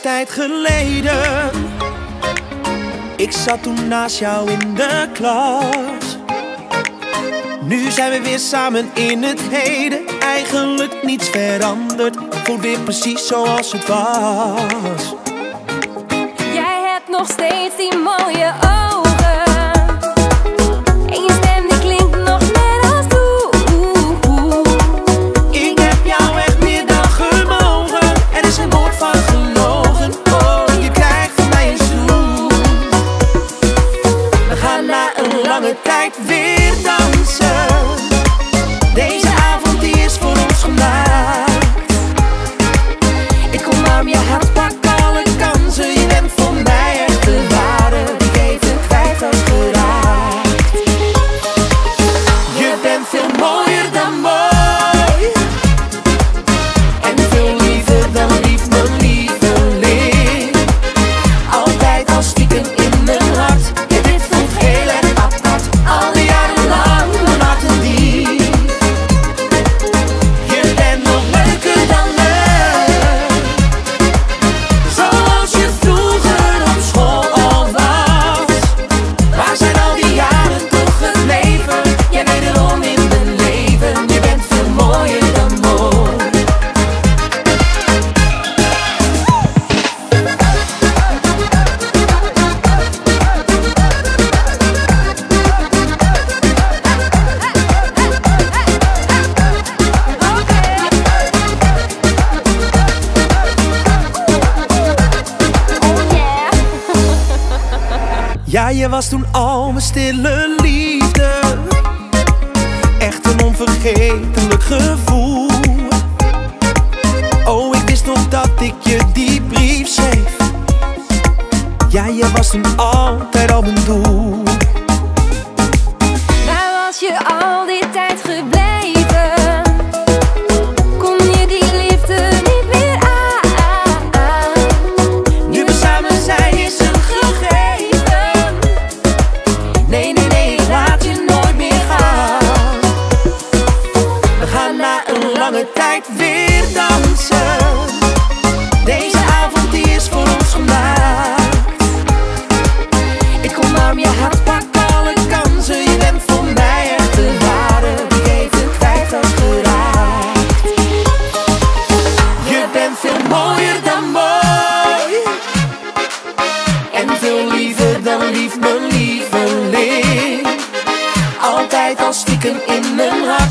tijd geleden. Ik zat toen naast jou in de klas. Nu zijn we weer samen in het heden. Eigenlijk niets veranderd. Voel weer precies zoals het was. Jij hebt nog steeds die mooie Ja, je was toen al mijn stille liefde. Echt een onvergetelijk gevoel. Oh, ik wist nog dat ik je die brief schreef. Ja, je was toen altijd al mijn doel. in the heart.